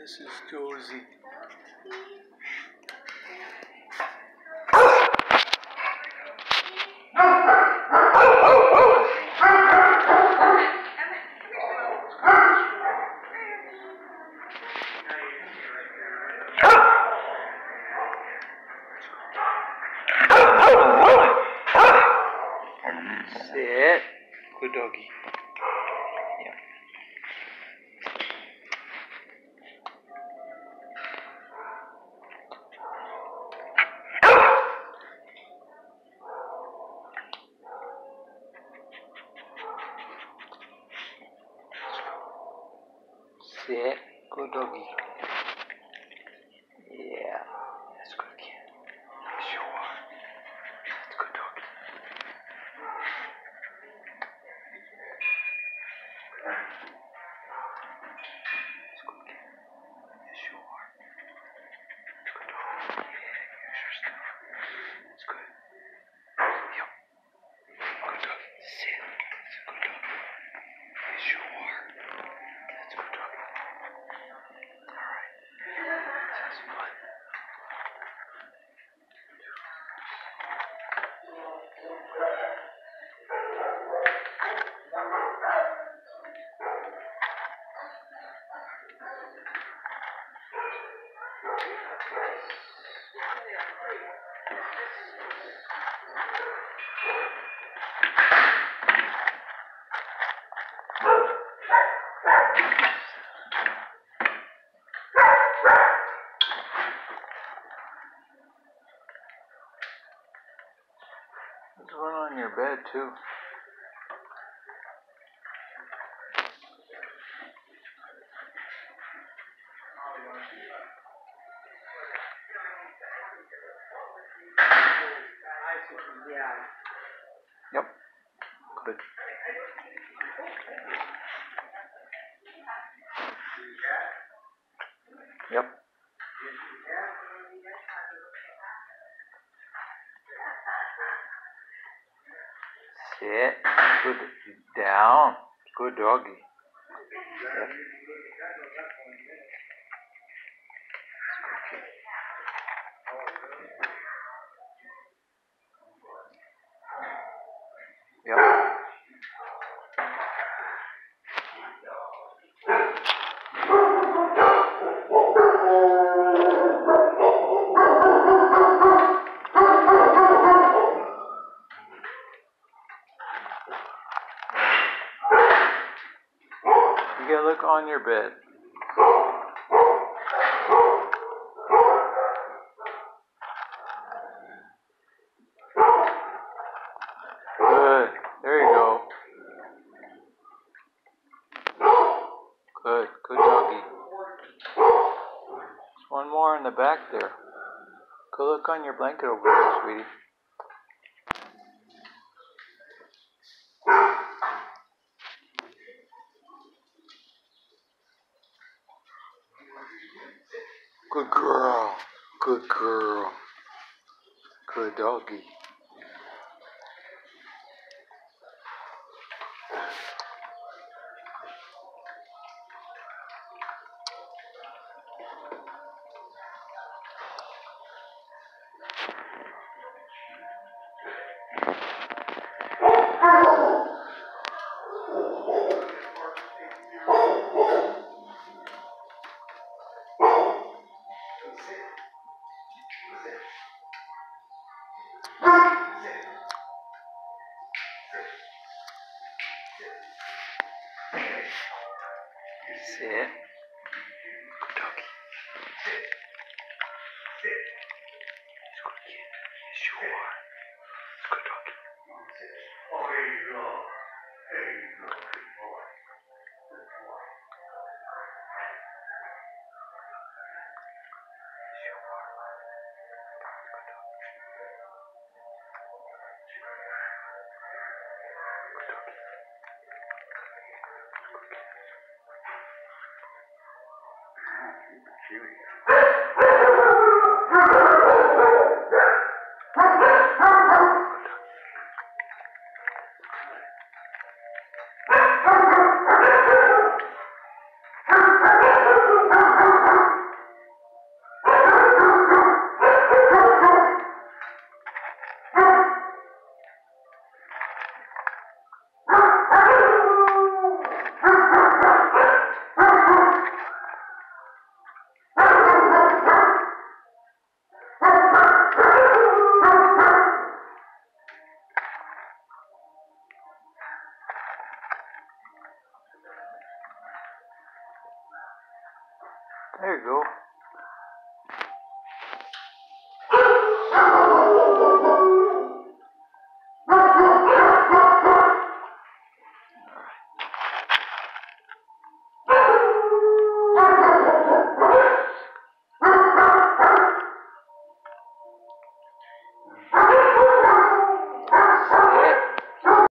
This is Josie. Sit. Good doggy. Yeah. Sit. Good doggy. Yeah. That's good kid. Yes, you are. That's good doggy. That's good kid. Yes, you are. That's good doggy. Yeah, here's your stuff. That's good. Yep. Good doggy. Sit. That's a good doggy. Yes, you are. That's good doggy. Alright. Sounds fun. There's one on your bed too. Yep. Good. Yep. Sit. Good. Down. Good doggy. You look on your bed. Good. There you go. Good. Good doggy. There's one more in the back there. Go look on your blanket over there, sweetie. Good girl. Good girl. Good doggy. Good She was go.